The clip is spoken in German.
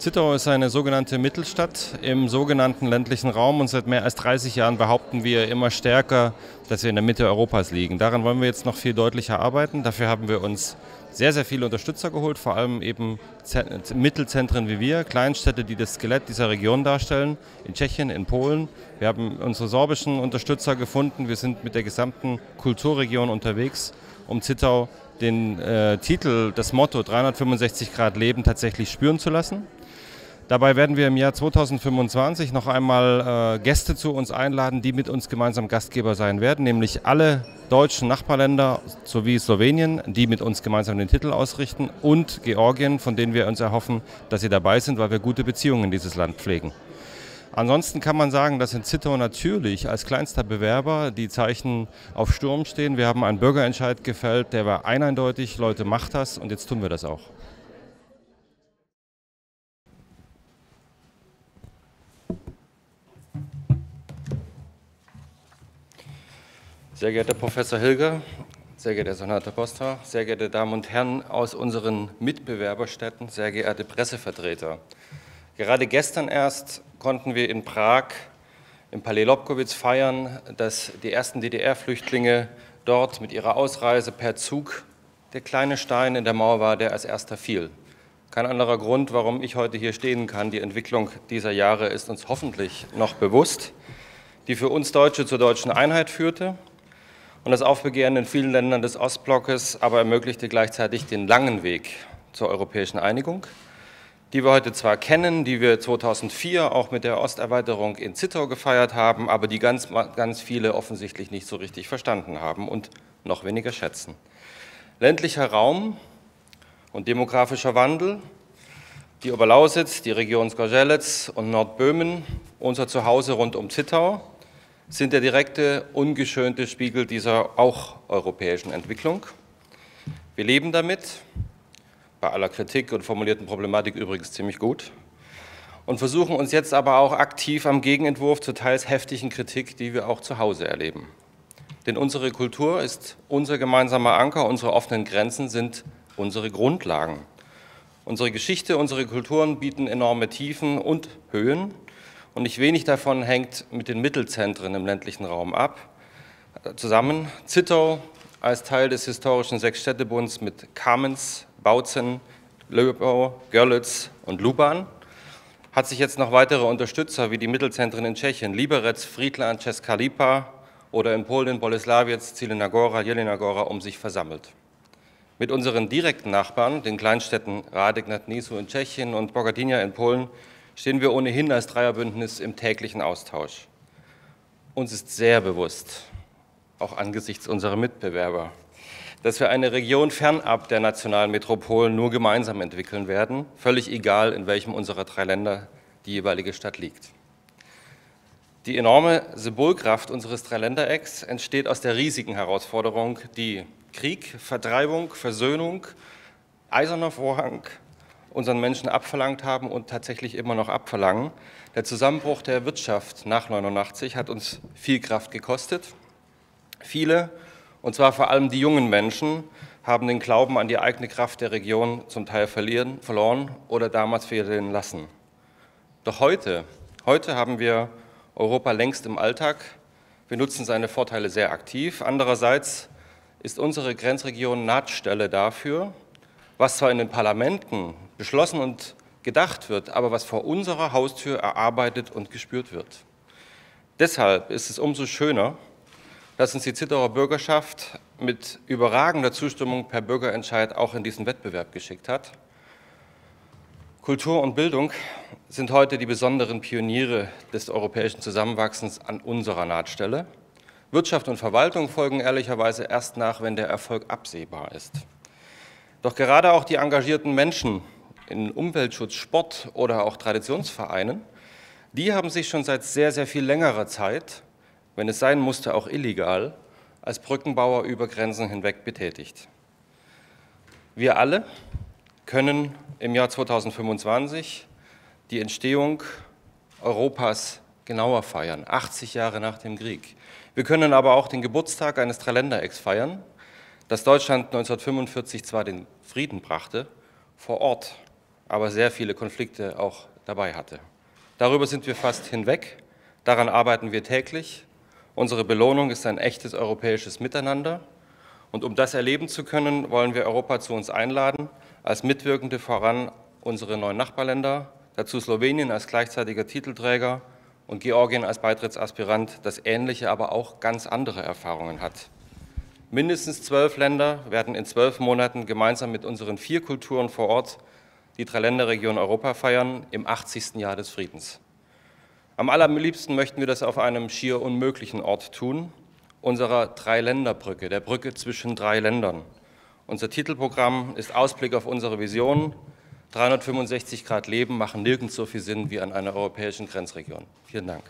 Zittau ist eine sogenannte Mittelstadt im sogenannten ländlichen Raum und seit mehr als 30 Jahren behaupten wir immer stärker, dass wir in der Mitte Europas liegen. Daran wollen wir jetzt noch viel deutlicher arbeiten. Dafür haben wir uns sehr, sehr viele Unterstützer geholt, vor allem eben Mittelzentren wie wir, Kleinstädte, die das Skelett dieser Region darstellen, in Tschechien, in Polen. Wir haben unsere sorbischen Unterstützer gefunden. Wir sind mit der gesamten Kulturregion unterwegs, um Zittau den äh, Titel, das Motto 365 Grad Leben tatsächlich spüren zu lassen. Dabei werden wir im Jahr 2025 noch einmal äh, Gäste zu uns einladen, die mit uns gemeinsam Gastgeber sein werden, nämlich alle deutschen Nachbarländer sowie Slowenien, die mit uns gemeinsam den Titel ausrichten, und Georgien, von denen wir uns erhoffen, dass sie dabei sind, weil wir gute Beziehungen in dieses Land pflegen. Ansonsten kann man sagen, dass in Zittau natürlich als kleinster Bewerber die Zeichen auf Sturm stehen. Wir haben einen Bürgerentscheid gefällt, der war eindeutig, Leute macht das und jetzt tun wir das auch. Sehr geehrter Professor Hilger, sehr geehrter Sonata Poster, sehr geehrte Damen und Herren aus unseren Mitbewerberstädten, sehr geehrte Pressevertreter. Gerade gestern erst konnten wir in Prag im Palais Lobkowitz feiern, dass die ersten DDR-Flüchtlinge dort mit ihrer Ausreise per Zug der kleine Stein in der Mauer war, der als erster fiel. Kein anderer Grund, warum ich heute hier stehen kann. Die Entwicklung dieser Jahre ist uns hoffentlich noch bewusst, die für uns Deutsche zur deutschen Einheit führte und das Aufbegehren in vielen Ländern des Ostblockes aber ermöglichte gleichzeitig den langen Weg zur europäischen Einigung, die wir heute zwar kennen, die wir 2004 auch mit der Osterweiterung in Zittau gefeiert haben, aber die ganz, ganz viele offensichtlich nicht so richtig verstanden haben und noch weniger schätzen. Ländlicher Raum und demografischer Wandel, die Oberlausitz, die Region Skorzelec und Nordböhmen, unser Zuhause rund um Zittau, sind der direkte, ungeschönte Spiegel dieser auch europäischen Entwicklung. Wir leben damit, bei aller Kritik und formulierten Problematik übrigens ziemlich gut, und versuchen uns jetzt aber auch aktiv am Gegenentwurf zur teils heftigen Kritik, die wir auch zu Hause erleben. Denn unsere Kultur ist unser gemeinsamer Anker, unsere offenen Grenzen sind unsere Grundlagen. Unsere Geschichte, unsere Kulturen bieten enorme Tiefen und Höhen und nicht wenig davon hängt mit den Mittelzentren im ländlichen Raum ab. Zusammen Zittau als Teil des historischen Sechsstädtebunds mit Kamenz, Bautzen, Löbau, Görlitz und Luban hat sich jetzt noch weitere Unterstützer wie die Mittelzentren in Tschechien, Liberec, Friedland, Česká Lípa oder in Polen Boleslawiec, Zielina Gora, Jelena Gora um sich versammelt. Mit unseren direkten Nachbarn, den Kleinstädten Radek nad Nisou in Tschechien und Bogatynia in Polen, stehen wir ohnehin als Dreierbündnis im täglichen Austausch. Uns ist sehr bewusst, auch angesichts unserer Mitbewerber, dass wir eine Region fernab der nationalen Metropolen nur gemeinsam entwickeln werden, völlig egal, in welchem unserer drei Länder die jeweilige Stadt liegt. Die enorme Symbolkraft unseres Dreiländerecks entsteht aus der riesigen Herausforderung, die Krieg, Vertreibung, Versöhnung, Eiserner Vorhang, unseren Menschen abverlangt haben und tatsächlich immer noch abverlangen. Der Zusammenbruch der Wirtschaft nach 89 hat uns viel Kraft gekostet. Viele, und zwar vor allem die jungen Menschen, haben den Glauben an die eigene Kraft der Region zum Teil verlieren, verloren oder damals verlieren lassen. Doch heute, heute haben wir Europa längst im Alltag. Wir nutzen seine Vorteile sehr aktiv. Andererseits ist unsere Grenzregion Nahtstelle dafür, was zwar in den Parlamenten beschlossen und gedacht wird, aber was vor unserer Haustür erarbeitet und gespürt wird. Deshalb ist es umso schöner, dass uns die Zittauer Bürgerschaft mit überragender Zustimmung per Bürgerentscheid auch in diesen Wettbewerb geschickt hat. Kultur und Bildung sind heute die besonderen Pioniere des europäischen Zusammenwachsens an unserer Nahtstelle. Wirtschaft und Verwaltung folgen ehrlicherweise erst nach, wenn der Erfolg absehbar ist. Doch gerade auch die engagierten Menschen in Umweltschutz, Sport oder auch Traditionsvereinen, die haben sich schon seit sehr, sehr viel längerer Zeit, wenn es sein musste, auch illegal, als Brückenbauer über Grenzen hinweg betätigt. Wir alle können im Jahr 2025 die Entstehung Europas genauer feiern, 80 Jahre nach dem Krieg. Wir können aber auch den Geburtstag eines Dreiländerecks feiern, dass Deutschland 1945 zwar den Frieden brachte, vor Ort aber sehr viele Konflikte auch dabei hatte. Darüber sind wir fast hinweg. Daran arbeiten wir täglich. Unsere Belohnung ist ein echtes europäisches Miteinander. Und um das erleben zu können, wollen wir Europa zu uns einladen, als Mitwirkende voran unsere neuen Nachbarländer, dazu Slowenien als gleichzeitiger Titelträger und Georgien als Beitrittsaspirant, das ähnliche, aber auch ganz andere Erfahrungen hat. Mindestens zwölf Länder werden in zwölf Monaten gemeinsam mit unseren vier Kulturen vor Ort die Dreiländerregion Europa feiern, im 80. Jahr des Friedens. Am allerliebsten möchten wir das auf einem schier unmöglichen Ort tun, unserer Dreiländerbrücke, der Brücke zwischen drei Ländern. Unser Titelprogramm ist Ausblick auf unsere Vision. 365 Grad Leben machen nirgends so viel Sinn wie an einer europäischen Grenzregion. Vielen Dank.